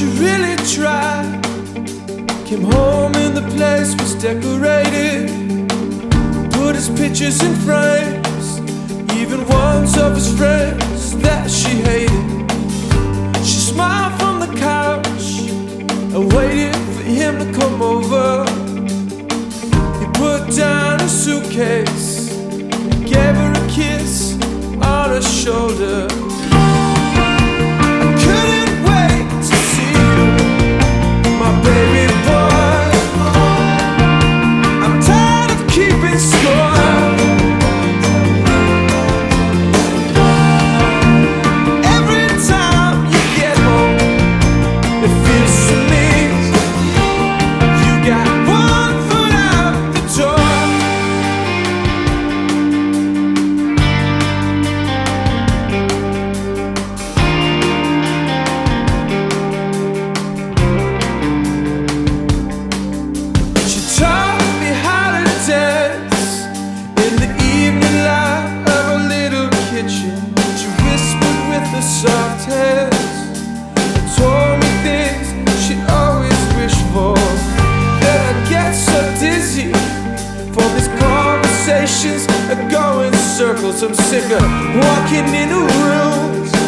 she really tried. Came home and the place was decorated. Put his pictures in frames, even ones of his friends that she hated. She smiled from the couch and waited for him to come over. He put down his suitcase, gave her a kiss on her shoulder. Go in circles. I'm sick of walking in into rooms